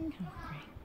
Okay, great.